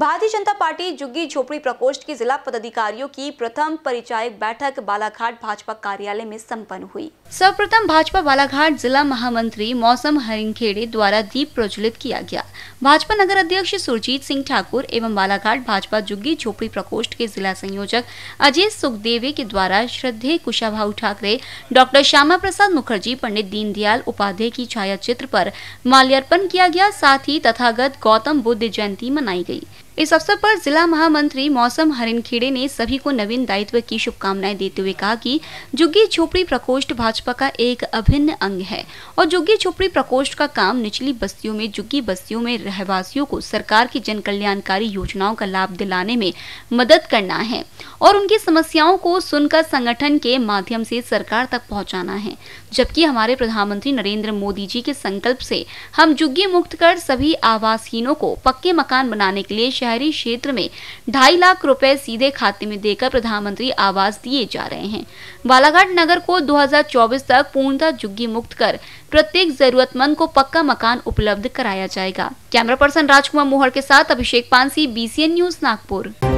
Bharatiya Janata party जुग्गी झोपड़ी प्रकोष्ठ के जिला पदाधिकारियों की प्रथम परिचायक बैठक बालाघाट भाजपा कार्यालय में संपन्न हुई। सर्वप्रथम भाजपा बालाघाट जिला महामंत्री मौसम हरिंगखेड़े द्वारा दीप प्रज्वलित किया गया। भाजपा नगर अध्यक्ष सुरजीत सिंह ठाकुर एवं बालाघाट भाजपा जुग्गी झोपड़ी प्रकोष्ठ के जिला संयोजक अजय सुखदेवे के द्वारा श्रद्धेय कुशाभाऊ ठाकरे, डॉक्टर श्यामा प्रसाद मुखर्जी, पंडित दीनदयाल उपाध्याय की छाया चित्र माल्यार्पण किया गया। साथ ही तथागत गौतम बुद्ध जयंती मनाई गई। इस अवसर पर जिला महामंत्री मौसम हरिनखेड़े ने सभी को नवीन दायित्व की शुभकामनाएँ देते हुए कहा कि जुग्गी झोपड़ी प्रकोष्ठ भाजपा का एक अभिन्न अंग है और जुग्गी झोपड़ी प्रकोष्ठ का काम निचली बस्तियों में जुग्गी बस्तियों में रहवासियों को सरकार की जन कल्याणकारी योजनाओं का लाभ दिलाने में मदद करना है और उनकी समस्याओं को सुनकर संगठन के माध्यम से सरकार तक पहुंचाना है। जबकि हमारे प्रधानमंत्री नरेंद्र मोदी जी के संकल्प से हम जुग्गी मुक्त कर सभी आवासहीनों को पक्के मकान बनाने के लिए शहरी क्षेत्र में ढाई लाख रुपए सीधे खाते में देकर प्रधानमंत्री आवास दिए जा रहे हैं। बालाघाट नगर को 2024 तक पूर्णतः जुग्गी मुक्त कर प्रत्येक जरूरतमंद को पक्का मकान उपलब्ध कराया जाएगा। कैमरा पर्सन राजकुमार मोहर के साथ अभिषेक पानसी बीसीएन न्यूज़ नागपुर।